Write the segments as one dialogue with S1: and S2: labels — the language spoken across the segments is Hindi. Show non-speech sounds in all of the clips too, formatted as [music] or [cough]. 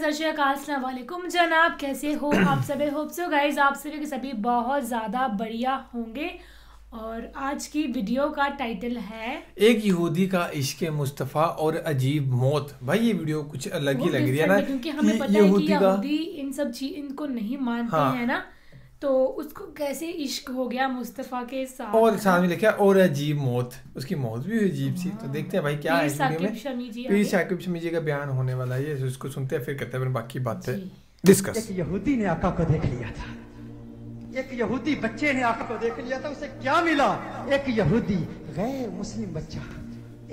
S1: सत श्रीकाल वालेकुम। जनाब कैसे हो? [clears throat] आप सभी? होप सो गाइज़ आप सभी के सभी बहुत ज़्यादा बढ़िया होंगे। और आज की वीडियो का टाइटल है
S2: एक यहूदी का इश्क मुस्तफ़ा और अजीब मौत। भाई ये वीडियो कुछ अलग ही लग रही है ना
S1: क्योंकि हमें पता है कि
S2: यहूदी
S1: यहूदी इन सब चीज़ इनको नहीं मानते
S2: हाँ।
S1: हैं ना। तो उसको कैसे इश्क हो गया मुस्तफ़ा के साथ?
S2: और साथ में लिखा और अजीब मौत। उसकी मौत भी अजीब सी। तो देखते हैं भाई क्या है
S1: पीर साकिब
S2: में।
S1: शमी जी
S2: पीर साकिब शमी जी का बयान होने वाला है। ये उसको सुनते हैं फिर करते हैं बाकी बातें। डिस्कस
S3: एक यहूदी ने आका को देख लिया था। एक यहूदी बच्चे ने आका को देख लिया था उसे क्या मिला? एक यहूदी गैर मुस्लिम बच्चा।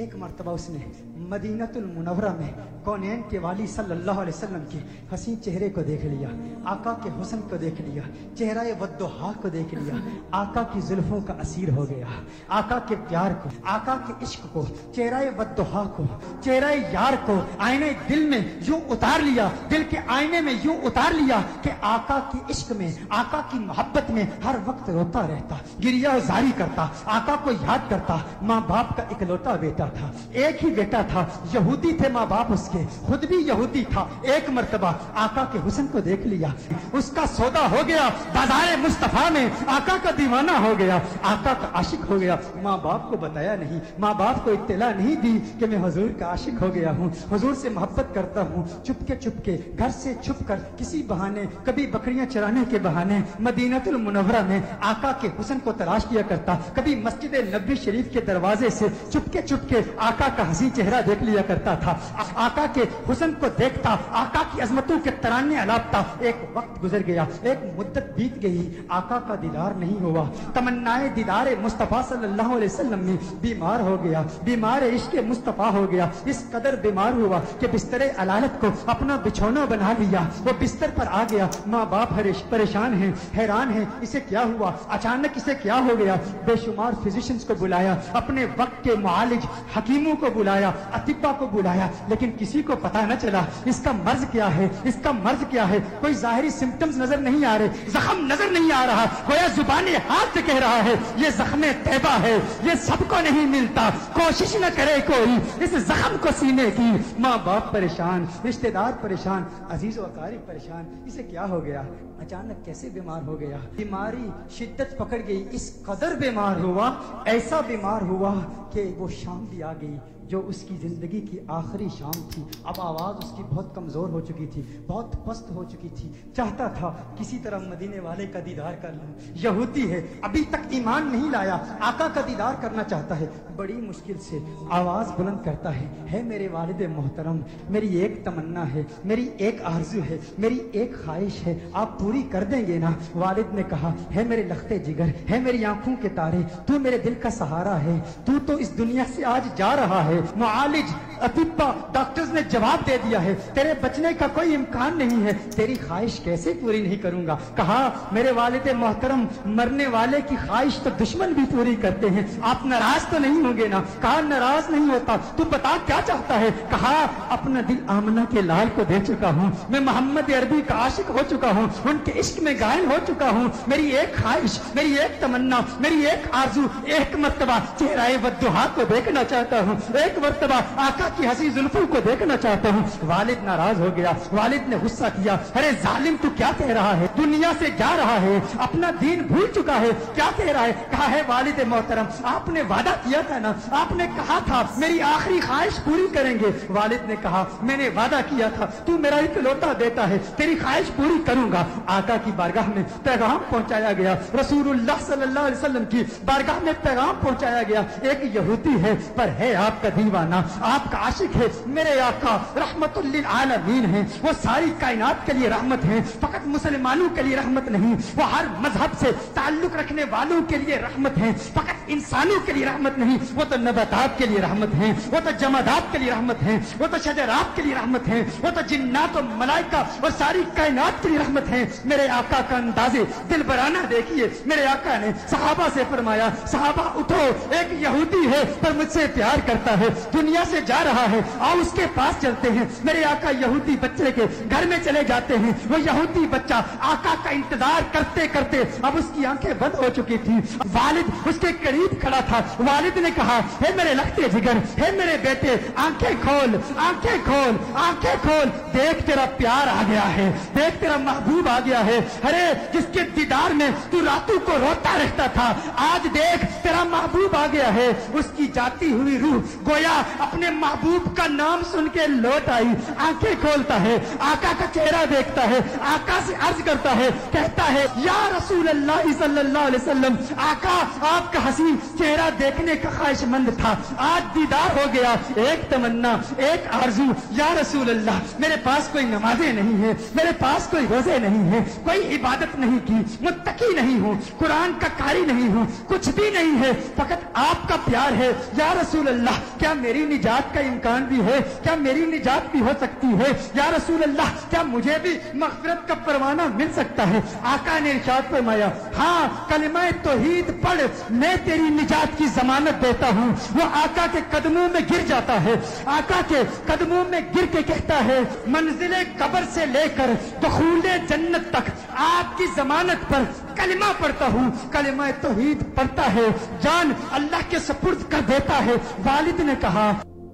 S3: एक मर्तबा उसने मदीनतुल मुनवरा में कौनैन के वाली सल्लल्लाहु अलैहि वसल्लम के हसीन चेहरे को देख लिया, आका के हुस्न को देख लिया, चेहरा वद्दोहा को देख लिया, आका की जुल्फों का असीर हो गया, आका के प्यार को, आका के इश्क को, चेहरा वद्दोहा को, चेहरा यार को आईने दिल में यूँ उतार लिया, दिल के आईने में यूँ उतार लिया कि आका के इश्क में, आका की मोहब्बत में हर वक्त रोता रहता, गिरिया जारी करता, आका को याद करता, माँ बाप का इकलौता बेटा था, एक ही बेटा था। यहूदी थे माँ बाप उसके। खुद भी यहूदी था। एक मरतबा आका के हुस्न को देख लिया। उसका सौदा हो गया। बाज़ार मुस्तफ़ा में आका का दीवाना हो गया। आका का आशिक हो गया। माँ बाप को बताया नहीं। माँ बाप को इतला नहीं दी कि मैं हजूर का आशिक हो गया हूँ। हजूर से मोहब्बत करता हूँ। चुपके चुपके घर से छुप कर किसी बहाने, कभी बकरियाँ चराने के बहाने मदीनतुल मुनवरा में आका के हुसन को तलाश किया करता। कभी मस्जिद नबी शरीफ के दरवाजे से चुपके चुपके आका का हँसी चेहरा देख लिया करता था। आका के हुसन को देखता, आका की अजमतों के तराने अलापता। एक वक्त गुजर गया, एक मुद्दत बीत गई, आका का दीदार नहीं हुआ। तमन्नाए दीदार मुस्तफ़ा सल्लल्लाहु अलैहि वसल्लम में बीमार हो गया, बीमार इश्क मुस्तफ़ा हो गया। इस कदर बीमार हुआ कि बिस्तर अलालत को अपना बिछौना बना लिया। वो बिस्तर पर आ गया माँ बाप परेशान हैं, हैरान है, इसे क्या हुआ? अचानक इसे क्या हो गया? बेशुमार फिजिशियंस को बुलाया, अपने वक्त के मालिज हकीमों को बुलाया अतिब्बा को बुलाया, लेकिन किसी को पता न चला, इसका मर्ज क्या है, इसका मर्ज क्या है? कोई जाहिरी सिम्टम्स नज़र नहीं आ रहे, जख्म नज़र नहीं आ रहा गोया जुबानी हाथ से कह रहा है, ये जख्म तैबा है, ये सबको नहीं मिलता, कोशिश न करे कोई, इस जख्म को सीने की। माँ बाप परेशान, रिश्तेदार परेशान, अज़ीज़ वकारी परेशान, इसे क्या हो गया? अचानक कैसे बीमार हो गया? बीमारी शिद्दत पकड़ गई, इस कदर बीमार हुआ, ऐसा बीमार हुआ कि वो शाम भी आ गई। जो उसकी ज़िंदगी की आखिरी शाम थी। अब आवाज़ उसकी बहुत कमज़ोर हो चुकी थी, बहुत पस्त हो चुकी थी। चाहता था किसी तरह मदीने वाले का दीदार कर लूँ। यहूदी है, अभी तक ईमान नहीं लाया, आका का दीदार करना चाहता है। बड़ी मुश्किल से आवाज़ बुलंद करता है है मेरे वालिद मोहतरम, मेरी एक तमन्ना है, मेरी एक आरज़ू है, मेरी एक ख्वाहिश है, आप पूरी कर देंगे ना? वालिद ने कहा, है मेरे लखते जिगर, है मेरी आँखों के तारे, तू मेरे दिल का सहारा है, तू तो इस दुनिया से आज जा रहा है मुआलिज अतिब्बा डॉक्टर्स ने जवाब दे दिया है, तेरे बचने का कोई इम्कान नहीं है। तेरी ख्वाहिश कैसे पूरी नहीं करूँगा? कहा, मेरे वालिद मोहतरम, मरने वाले की ख्वाहिश तो दुश्मन भी पूरी करते हैं। आप नाराज़ तो नहीं होंगे ना? कहा, नाराज़ नहीं होता। तू बता, क्या चाहता है? कहा, अपना दिल आमना के लाल को दे चुका हूँ। मैं मोहम्मद अरबी का आशिक हो चुका हूँ। उनके इश्क में घायल हो चुका हूँ। मेरी एक ख्वाहिश, मेरी एक तमन्ना, मेरी एक आरज़ू, एक मरतबा चेहरा को देखना चाहता हूँ। एक मरतबा, आका की हँसी जुल्फों को देखना चाहता हूँ। वालिद नाराज़ हो गया। वालिद ने गुस्सा किया। अरे जालिम, तू क्या कह रहा है? दुनिया से जा रहा है। अपना दीन भूल चुका है। क्या कह रहा है? कहा है, वालिद मोहतरम, आपने वादा किया था ना? आपने कहा था, मेरी आखिरी ख्वाहिश पूरी करेंगे। वालिद ने कहा, मैंने वादा किया था। तू मेरा इकलौता बेटा है। तेरी ख्वाहिश पूरी करूँगा। आका की बारगाह में पैगाम पहुँचाया गया। रसूलुल्लाह सल्लल्लाहु अलैहि वसल्लम की बारगाह में पैगाम पहुँचाया गया। एक यहूदी है, पर है आपका दीवाना। आपका आशिक है। मेरे आका रहमतुल्लिल आलमीन है। वो सारी कायनात के लिए रहमत है। फकत मुसलमानों के लिए रहमत नहीं, वो हर मज़हब से ताल्लुक रखने वालों के लिए रहमत है। फकत इंसानों के लिए रहमत नहीं, वो तो नबातात के लिए रहमत है। वो तो जमादात के लिए रहमत है। वो तो शजरात के लिए रहमत है। वो तो जिन्नात और मलाइका और सारी कायनात के लिए रहमत है। मेरे आका का अंदाजे दिल बराना देखिए। मेरे आका ने सहाबा से फरमाया, सहाबा, उठो। एक यहूदी है, पर मुझसे प्यार करता है। दुनिया से जा रहा है। आओ उसके पास चलते हैं। मेरे आका यहूदी बच्चे के घर में चले जाते हैं। वो यहूदी बच्चा आका का इंतज़ार करते करते अब उसकी आँखें बंद हो चुकी थी। वालिद उसके करीब खड़ा था। वालिद ने कहा, हे मेरे लगते जिगर, हे मेरे बेटे, आँखें खोल आँखें खोल आँखें खोल। देख तेरा प्यार आ गया है। देख तेरा महबूब आ गया है। अरे, जिसके दीदार में तू रातों को रोता रहता था, आज देख तेरा महबूब आ गया है। उसकी जाती हुई रूह गोया अपने महबूब का नाम सुन के लौट आई, आँखें खोलता है, आका का चेहरा देखता है, आका से अर्ज़ करता है, कहता है, या रसूल अल्लाह सल्लल्लाहु अलैहि वसल्लम, आका, आपका हसीन चेहरा देखने का ख्वाहिशमंद था, आज दीदार हो गया, एक तमन्ना, एक आरज़ू, या रसूल अल्लाह मेरे पास कोई नमाजें नहीं है, मेरे पास कोई रोज़े नहीं है, कोई इबादत नहीं की, मुत्तकी नहीं हूँ, कुरान का कारी नहीं हूँ, कुछ भी नहीं है, फकत आपका प्यार है, या रसूल अल्लाह क्या मेरी निजात का इम्कान भी है, क्या मेरी निजात भी हो सकती है? या रसूल अल्लाह क्या मुझे भी मफरत का परवाना मिल सकता है? आका ने इरशाद फरमाया हाँ कलिमा तोहीद पढ़, मैं तेरी निजात की जमानत देता हूँ। वो आका के कदमों में गिर जाता है। आका के कदमों में गिर के कहता है, मंजिल कब्र से लेकर दखूले जन्नत तक, आपकी जमानत पर कलिमा पढ़ता हूँ। कलिमा तोहीद पढ़ता है, जान अल्लाह के सपुर्द कर देता है। वालिद ने कहा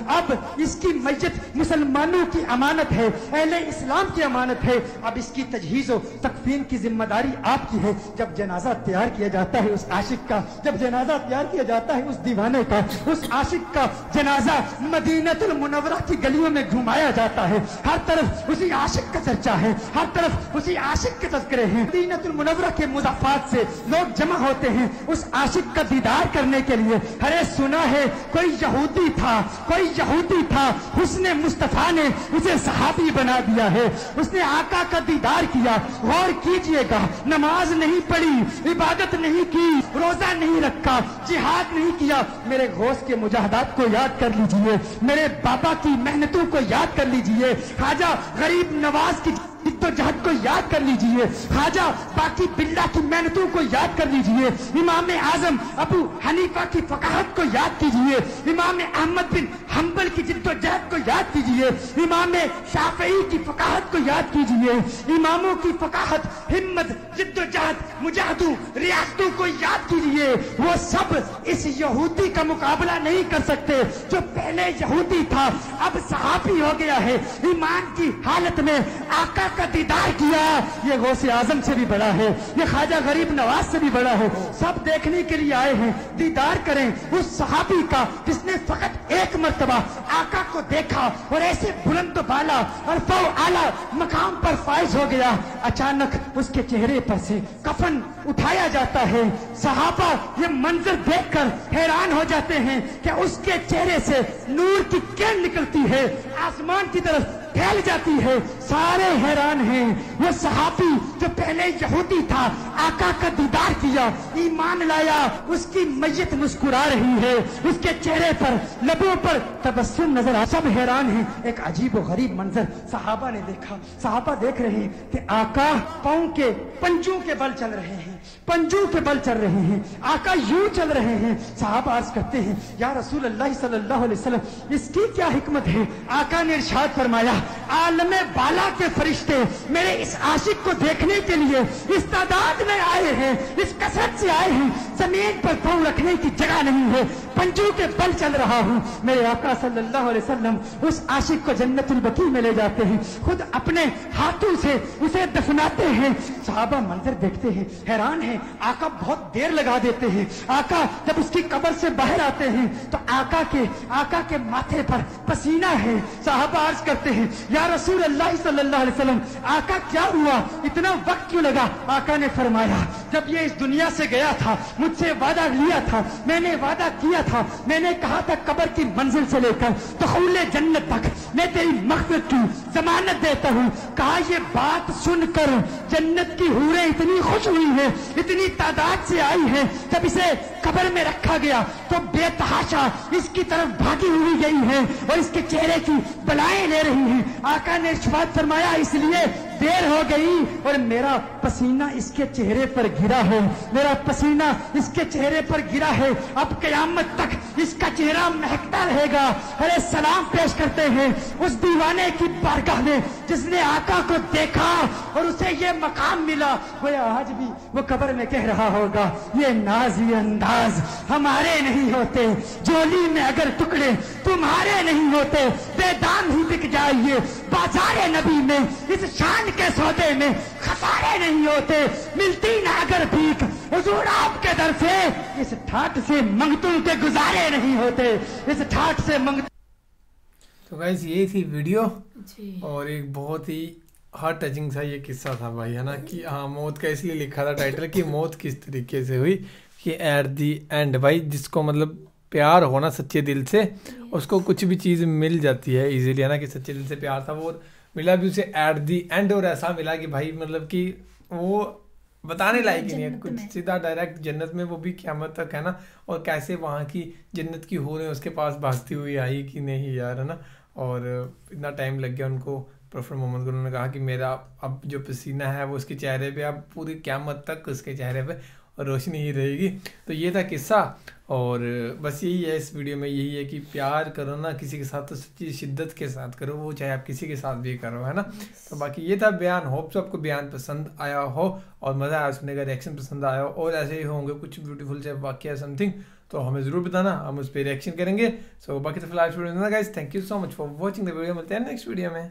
S3: अब इसकी मैयत मुसलमानों की अमानत है, अहले इस्लाम की अमानत है। अब इसकी तजहीज तकफीन की ज़िम्मेदारी आपकी है। जब जनाजा तैयार किया जाता है उस आशिक का, जब जनाजा तैयार किया जाता है उस दीवाने का, उस आशिक का जनाजा मदीनतुल मुनवरा की गलियों में घुमाया जाता है। हर तरफ़ उसी आशिक का चर्चा है। हर तरफ़ उसी आशिक के तस्करे हैं। मदीनतुल मुनवरा के मुजाफात से लोग जमा होते हैं उस आशिक का दीदार करने के लिए। अरे सुना है, कोई यहूदी था, कोई यहूदी था उसने मुस्तफ़ा ने उसे सहाबी बना दिया है। उसने आका का दीदार किया। गौर कीजिएगा, नमाज़ नहीं पढ़ी, इबादत नहीं की, रोजा नहीं रखा, जिहाद नहीं किया। मेरे घोष के मुजाहदात को याद कर लीजिए। मेरे बाबा की मेहनतों को याद कर लीजिए। खाजा गरीब नवाज़ की जिद्दोजहद को याद कर लीजिए। खाजा बाकी बिल्ला की मेहनतों को याद कर लीजिए। इमाम आज़म अबू हनीफा की फकाहत को याद कीजिए। इमाम अहमद बिन हम्बल की जिद्दोजहद को याद कीजिए। इमाम शाफई की फकाहत को याद कीजिए। इमामों की फकाहत, हिम्मत, जिद्दोजहद, मुजाहदू, रियासतों को याद कीजिए। वो सब इस यहूदी का मुकाबला नहीं कर सकते, जो पहले यहूदी था। अब सहाबी हो गया है। ईमान की हालत में आका का दीदार किया। ये गौसे आज़म से भी बड़ा है, ये ख्वाजा गरीब नवाज़ से भी बड़ा है। सब देखने के लिए आए हैं, दीदार करें। उस सहाबी का, जिसने फकत एक मरतबा आका को देखा और ऐसे बुलंद बाला और फौ आला मकाम पर फाइज हो गया। अचानक उसके चेहरे पर से कफन उठाया जाता है। सहाबा ये मंजर देखकर हैरान हो जाते हैं कि उसके चेहरे से नूर की किरण निकलती है। आसमान की तरफ़ फैल जाती है। सारे हैरान हैं। ये सहाबी जो पहले यहूदी था, आका का दीदार किया, ईमान लाया, उसकी मैयत मुस्कुरा रही है। उसके चेहरे पर, लबों पर तबस्सुम नज़र आ सब हैरान है। एक अजीब और गरीब मंजर साहबा ने देखा। सहाबा देख रहे हैं कि आका पाँव के पंजों के बल चल रहे हैं। पंजों के बल चल रहे हैं। आका यूँ चल रहे हैं। साहब अर्ज़ करते हैं, या रसूल अल्लाह सल्लल्लाहु अलैहि वसल्लम, इसकी क्या हिकमत है? आका ने इरशाद फरमाया आलम बाला के फरिश्ते, मेरे इस आशिक को देखने के लिए इस तादाद में आए हैं, इस कसरत से आए हैं। ज़मीन पर पाँव रखने की जगह नहीं है। पंजों के बल चल रहा हूँ। मेरे आका सल्लल्लाहु अलैहि वसल्लम उस आशिक को जन्नतुल बकी में ले जाते हैं। खुद अपने हाथों से उसे दफनाते हैं। साहबा मंजर देखते हैं, हैरान है। आका बहुत देर लगा देते हैं। आका जब उसकी कब्र से बाहर आते हैं तो आका के आका के माथे पर पसीना है। साहबा अर्ज़ करते हैं, या रसूल अल्लाह सल्लल्लाहु अलैहि वसल्लम, आका क्या हुआ? इतना वक्त क्यों लगा? आका ने फरमाया, जब ये इस दुनिया से गया था, मुझसे वादा लिया था, मैंने वादा किया था। मैंने कहा था, कबर की मंजिल से लेकर तो खुले जन्नत तक। मैं तेरी मकसद की जमानत देता हूँ। कहा, ये बात सुनकर जन्नत की हूरें इतनी खुश हुई है, इतनी तादाद से आई है, जब इसे कबर में रखा गया तो बेतहाशा इसकी तरफ़ भागी हुई गई है और इसके चेहरे की बलाएँ ले रही हैं। आका ने इर्शाद फरमाया, इसलिए देर हो गई और मेरा पसीना इसके चेहरे पर गिरा हो, मेरा पसीना इसके चेहरे पर गिरा है। अब कयामत तक इसका चेहरा महकता रहेगा। अरे, सलाम पेश करते हैं उस दीवाने की बारगाह में जिसने आका को देखा और उसे ये मकाम मिला। वो आज भी वो कबर में कह रहा होगा, ये नाजी अंदाज हमारे नहीं होते। जोली में अगर टुकड़े तुम्हारे नहीं होते। बेदाम ही बिक जाइए। बाजारे नबी में, इस शान के सौदे में खसारे नहीं होते। मिलती ना अगर भीख हजूर आपके दर से इस ठाट से मंगतुल के गुजारे नहीं होते। इस ठाट से मंग
S2: तो गाइस ये थी वीडियो
S1: जी।
S2: और एक बहुत ही हार्ट टचिंग सा ये किस्सा था भाई है ना? कि हाँ मौत का इसलिए लिखा था टाइटल कि मौत किस तरीके से हुई कि एट दी एंड भाई जिसको मतलब प्यार होना सच्चे दिल से उसको कुछ भी चीज़ मिल जाती है इजीली है ना? कि सच्चे दिल से प्यार था वो मिला भी उसे एट दी एंड और ऐसा मिला कि भाई मतलब कि वो बताने लायक ही नहीं है। कुछ सीधा डायरेक्ट जन्नत में वो भी क्यामत तक है ना? और कैसे वहाँ की जन्नत की हो रहे उसके पास भागती हुई आई कि नहीं यार है ना? और इतना टाइम लग गया उनको। प्रोफेसर मोहम्मद को ने कहा कि मेरा अब जो पसीना है वो उसके चेहरे पे अब पूरी क्यामत तक उसके चेहरे पे। रोशनी ही रहेगी। तो ये था किस्सा और बस यही है इस वीडियो में यही है कि प्यार करो ना किसी के साथ तो सच्ची शिद्दत के साथ करो वो चाहे आप किसी के साथ भी करो है ना? तो बाकी ये था बयान होप सो आपको बयान पसंद आया हो और मज़ा आया सुनने का रिएक्शन पसंद आया हो और ऐसे ही होंगे कुछ ब्यूटीफुल से वाक्य समथिंग तो हमें ज़रूर बताना हम उस पर रिएक्शन करेंगे। सो बाकी तो फ़िलहाल thank you so much for watching the video मिलते हैं नेक्स्ट वीडियो में।